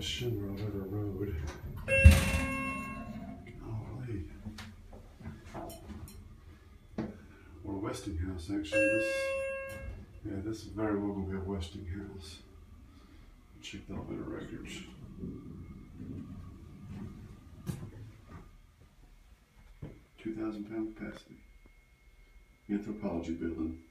section, Royal River Road. Golly. Or Westinghouse, actually. This, yeah, this is very well gonna be a Westinghouse. Check the elevator records. Two thousand pound capacity. Anthropology building.